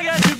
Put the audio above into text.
I got to